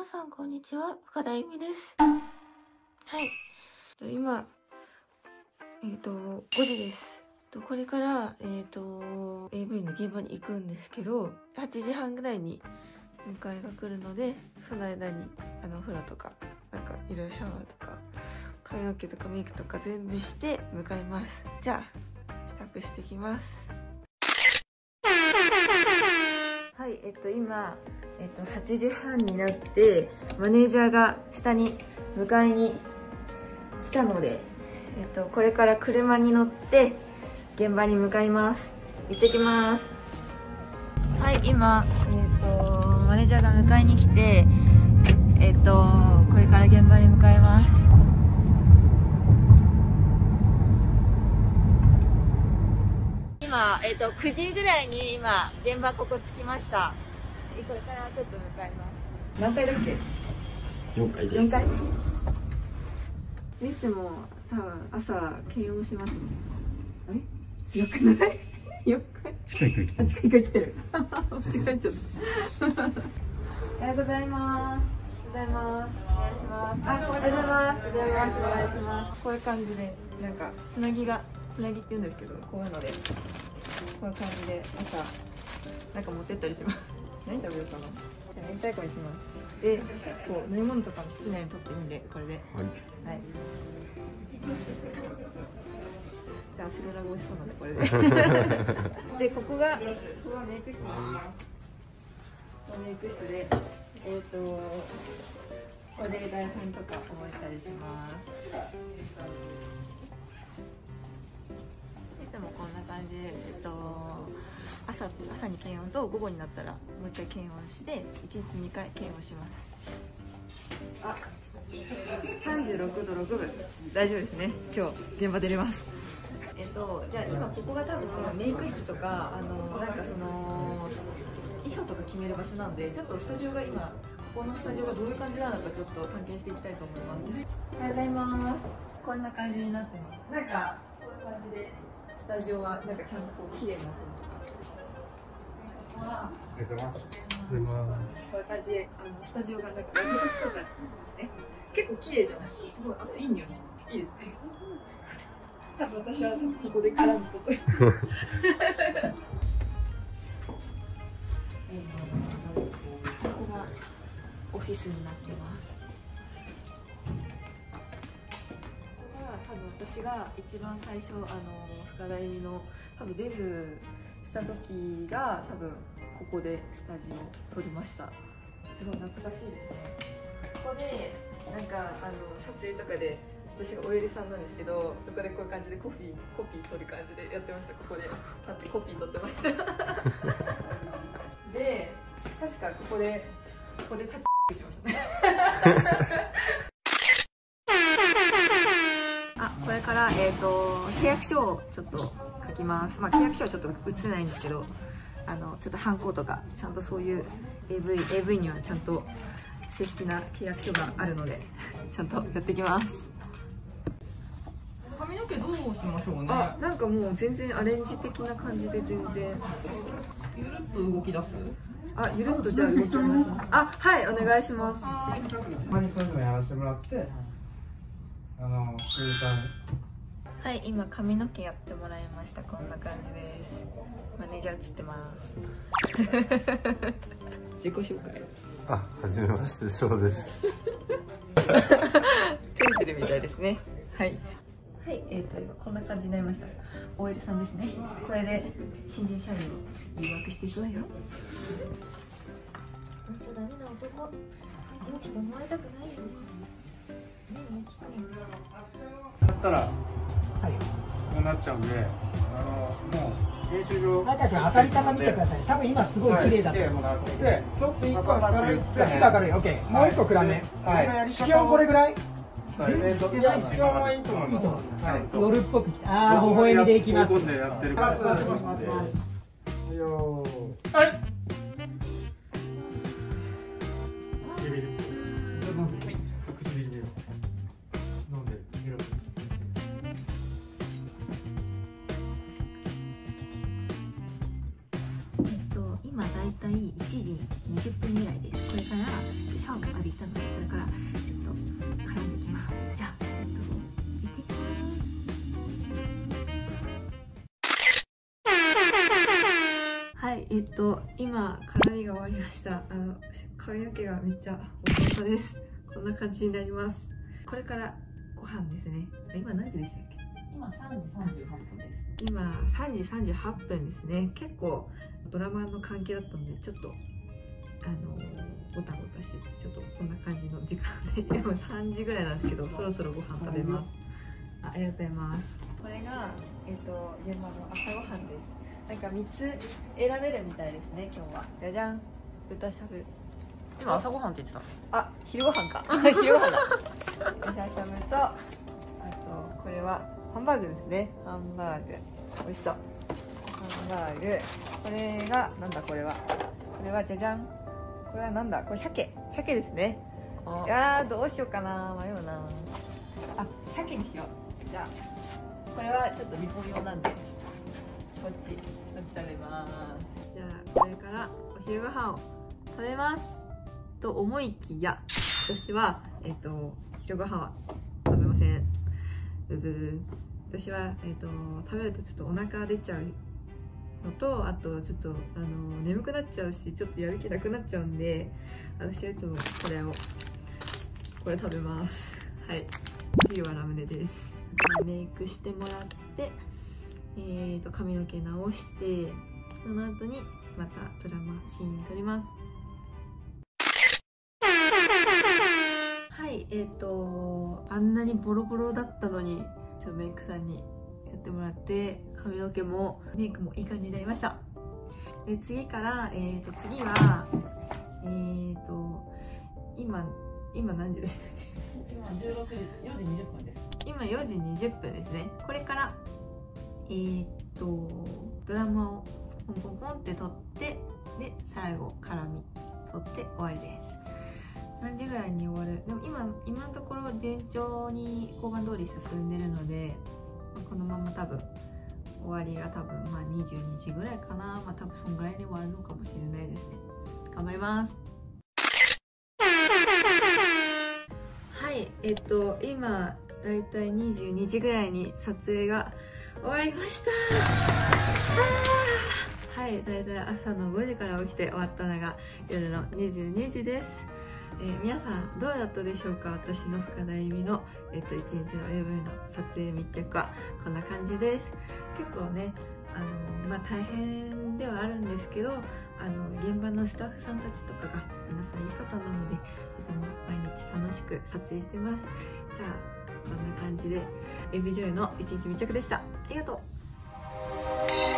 皆さんこんにちは。深田由美です。はい。今えっ、ー、と5時です。これからえっ、ー、と AV の現場に行くんですけど8時半ぐらいに迎えが来るのでその間にあのお風呂とかなんかいろいろシャワーとか髪の毛とかメイクとか全部して向かいます。じゃあ支度してきます。はい。えっと今えっと8時半になってマネージャーが下に迎えに来たのでえっとこれから車に乗って現場に向かいます。行ってきます。はい今えっとマネージャーが迎えに来てえっとこれから現場に向かいます。今、えっと、9時ぐらいに今現場ここ着きましたこれからちょっと向かいます何階だっけ4階です4階いつも多分朝検温しますねあれよくないよく近い階来てる近い来てる間違えちゃったおはようございます。おはようございます。お願いします。あ、おはようございます。おはようございます。お願いします。こういう感じで、なんか、つなぎが、つなぎって言うんですけど、こういうので。こういう感じで、朝。なんか持ってったりします。何食べようかな？じゃあ、明太子にします。で、こう、飲み物とかも好きなように取っていいんで、これで。はい。はい。じゃあ、セロラが美味しそうなんで、これで。で、ここが、ここがメイク室になります。メイク室で、えっ、ー、と、ここで台本とか覚えたりします。いつもこんな感じで、えっ、ー、と、朝朝に検温と午後になったらもう一回検温して1日2回検温します。あ36度6分。大丈夫ですね。今日現場出れます。えっとじゃあ今ここが多分メイク室とかあのなんかその衣装とか決める場所なんでちょっとスタジオが今ここのスタジオがどういう感じなのかちょっと探検していきたいと思います。おはようございます。こんな感じになってます。なんかこういう感じで。スタジオはなんかちゃんとこう綺麗な風とかおはようございます。こういう感じであのスタジオがなんかライトとかしてますね結構綺麗じゃないですかすごいあといい匂いしますいいですね多分私はここで絡むことフィスになってます。私が一番最初あの深田由美の多分デビューした時が多分ここでスタジオ撮りました。すごい懐かしいですね。ここでなんかあの撮影とかで私がおゆりさんなんですけどそこでこういう感じでコピーコピー取る感じでやってました。ここで立ってコピー取ってました。で確かここでここで立ちしました。ねれからえっ、ー、と契約書をちょっと書きます。まあ契約書はちょっと写せないんですけどあのちょっとハンコとかちゃんとそういう AV, AV にはちゃんと正式な契約書があるのでちゃんとやっていきます。髪の毛どうしましょうね。あなんかもう全然アレンジ的な感じで全然。ゆるっと動き出す？あ、ゆるっとじゃあ動きお願いします。あ、はい、お願いします。たまにそういうのやらせてもらって、あの、はい、今髪の毛やってもらいました。こんな感じです。マネージャー映ってます。自己紹介。あ、はじめまして、翔です。照れてるみたいですね。はい。はい、えーと、今こんな感じになりました OL さんですねこれで新人社員を誘惑していくわよ本当ダメな男大きく思われたくないよねだったらはい。こうなっちゃうんであのもう練習場中君当たり方見てください。多分今すごい綺麗だと。思ちょっと一個明るいちょっと明るい。OK もう一個暗め。はい。気温これぐらい？はい、や、一番はいいと思います。はい、夜っぽくああ、微笑みでいきます。はい。えっと今絡みが終わりました。あの髪の毛がめっちゃおかです。こんな感じになります。これからご飯ですね。今何時でしたっけ？今3時38分です。今3時38分ですね。結構ドラマの関係だったのでちょっとあのごたごたしててちょっとこんな感じの時間で。でも3時ぐらいなんですけどそろそろご飯食べます。あありがとうございます。これがえっ、と現場の朝ごはんですなんか3つ選べるみたいですね今日は。じゃじゃん。豚しゃぶ。今朝ごはんって言ってたあ昼ご飯か。昼ご飯 だ。豚しゃぶとあとこれはハンバーグですね。ハンバーグ。美味しそう。ハンバーグ。これがなんだこれは？これはじゃじゃん。これはなんだ？これ鮭。鮭ですね。いやーどうしようかな。迷うな。あ鮭にしよう。じゃあこれはちょっと日本用なんでこっちこっち食べます。じゃあこれからお昼ご飯を食べます。と思いきや私はえっ、と昼ご飯は食べません。ブブー私は、えーと、食べるとちょっとお腹出ちゃうのとあとちょっとあの眠くなっちゃうしちょっとやる気なくなっちゃうんで私はいつもこれをこれ食べます。はい。昼はラムネです。メイクしてもらってえーと髪の毛直してその後にまたドラマシーン撮ります。はいえっ、ー、とあんなにボロボロだったのにちょメイクさんにやってもらって髪の毛もメイクもいい感じになりました。で次からえっ、ー、と次はえっ、ー、と今今何時でしたっけ？今16時4時20分です。今4時20分ですね。これからえー、っとドラマをポンポンポンって撮ってで最後絡み撮って終わりです。何時ぐらいに終わる。でも今今のところ順調に交番通り進んでるのでこのまま多分終わりが多分まあ22時ぐらいかな。まあ多分そんぐらいで終わるのかもしれないですね。頑張ります。はいえっと今だいたい22時ぐらいに撮影が終わりました。はいだいたい朝の5時から起きて終わったのが夜の22時です。えー、皆さんどうだったでしょうか？私の深田由美の、えっと、1日の AV の撮影密着はこんな感じです。結構ねあのまあ大変ではあるんですけどあの現場のスタッフさんたちとかが皆さんいい方なのでとても毎日楽しく撮影してます。じゃあこんな感じでエビ女優の一日密着でした。りがとう。